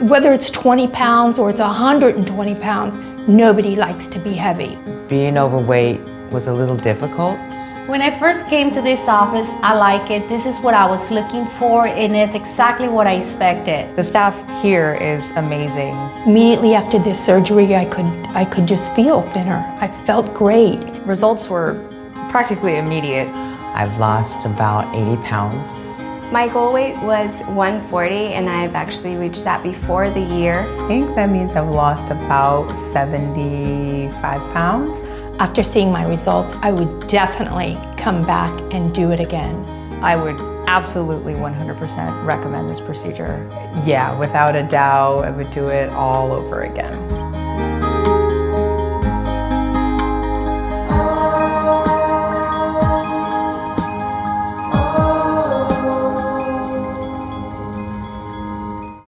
Whether it's 20 pounds or it's 120 pounds, nobody likes to be heavy. Being overweight was a little difficult. When I first came to this office, I like it. This is what I was looking for, and it's exactly what I expected. The staff here is amazing. Immediately after this surgery, I could, I could just feel thinner. I felt great. Results were practically immediate. I've lost about 80 pounds. My goal weight was 140 and I've actually reached that before the year. I think that means I've lost about 75 pounds. After seeing my results, I would definitely come back and do it again. I would absolutely 100% recommend this procedure. Yeah, without a doubt, I would do it all over again.